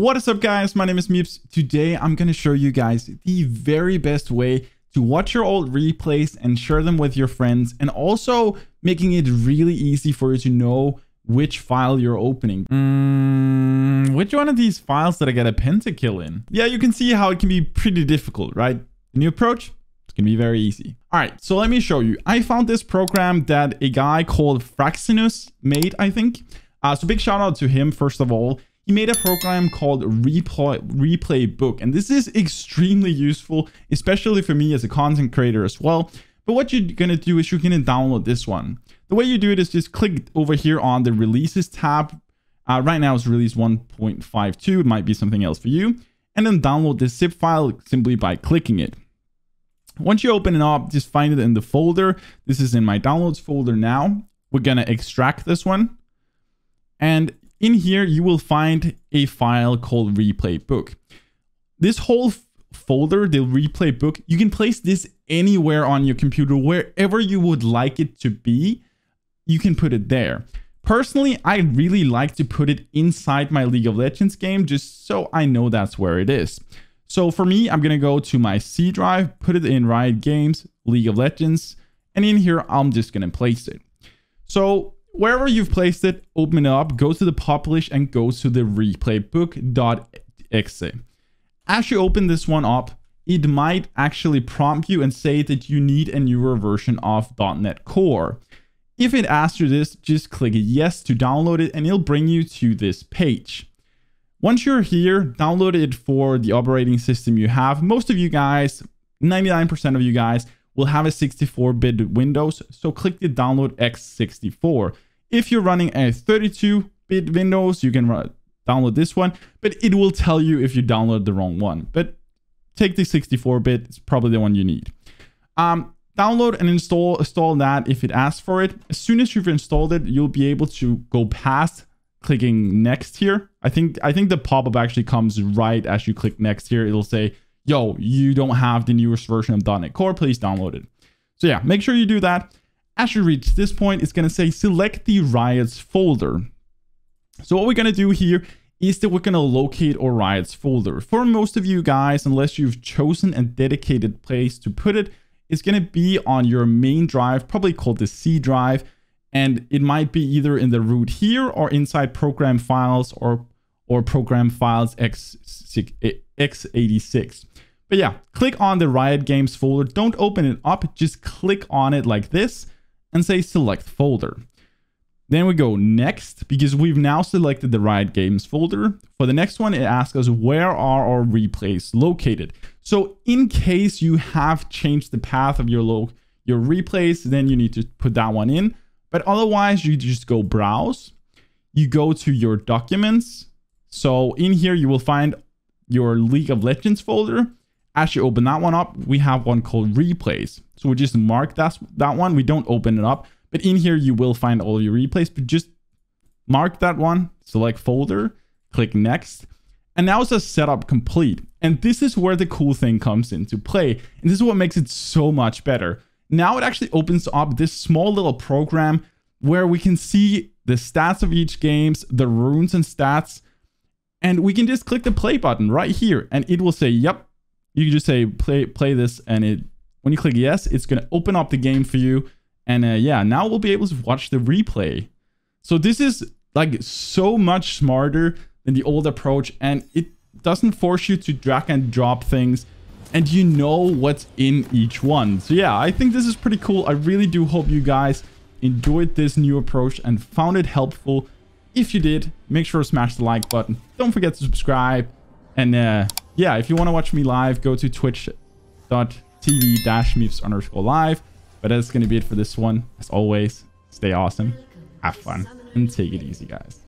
What is up guys? My name is MipZ. Today I'm going to show you guys the very best way to watch your old replays and share them with your friends and also making it really easy for you to know which file you're opening. Mm, which one of these files did I get a pentakill in? Yeah, you can see how it can be pretty difficult, right? The new approach, it's gonna be very easy. All right, so let me show you. I found this program that a guy called Fraxiinus made, I think. Uh, so big shout out to him, first of all he made a program called Replay, ReplayBook. And this is extremely useful, especially for me as a content creator as well. But what you're going to do is you're going to download this one. The way you do it is just click over here on the releases tab. Uh, right now it's release 1.52. It might be something else for you. And then download the zip file simply by clicking it. Once you open it up, just find it in the folder. This is in my downloads folder now. We're going to extract this one. And in here, you will find a file called ReplayBook. This whole folder, the ReplayBook, you can place this anywhere on your computer, wherever you would like it to be, you can put it there. Personally, I really like to put it inside my League of Legends game just so I know that's where it is. So for me, I'm going to go to my C drive, put it in Riot Games, League of Legends, and in here, I'm just going to place it. So Wherever you've placed it, open it up, go to the publish and go to the replaybook.exe. As you open this one up, it might actually prompt you and say that you need a newer version of .NET Core. If it asks you this, just click yes to download it and it'll bring you to this page. Once you're here, download it for the operating system you have. Most of you guys, 99% of you guys, will have a 64-bit Windows, so click the download x64. If you're running a 32-bit Windows, you can run, download this one, but it will tell you if you download the wrong one. But take the 64-bit, it's probably the one you need. Um, download and install install that if it asks for it. As soon as you've installed it, you'll be able to go past clicking next here. I think I think the pop-up actually comes right as you click next here. It'll say yo, you don't have the newest version of .NET Core, please download it. So yeah, make sure you do that. As you reach this point, it's going to say select the riots folder. So what we're going to do here is that we're going to locate our riots folder. For most of you guys, unless you've chosen a dedicated place to put it, it's going to be on your main drive, probably called the C drive. And it might be either in the root here or inside program files or, or program files x, x86. But yeah, click on the Riot Games folder. Don't open it up, just click on it like this and say select folder. Then we go next because we've now selected the Riot Games folder. For the next one, it asks us where are our replays located. So in case you have changed the path of your lo your replays, then you need to put that one in. But otherwise, you just go browse. You go to your documents. So in here, you will find your League of Legends folder. As you open that one up, we have one called replays. So we just mark that, that one. We don't open it up. But in here, you will find all your replays. But just mark that one, select folder, click next. And now it says setup complete. And this is where the cool thing comes into play. And this is what makes it so much better. Now it actually opens up this small little program where we can see the stats of each games, the runes and stats. And we can just click the play button right here and it will say, yep, you can just say play play this and it when you click yes it's going to open up the game for you. And uh, yeah now we'll be able to watch the replay. So this is like so much smarter than the old approach and it doesn't force you to drag and drop things and you know what's in each one. So yeah i think this is pretty cool. I really do hope you guys enjoyed this new approach and found it helpful if you did make sure to smash the like button don't forget to subscribe and uh yeah, if you want to watch me live, go to twitch.tv dash mipz underscore live. But that's going to be it for this one. As always, stay awesome, have fun, and take it easy, guys.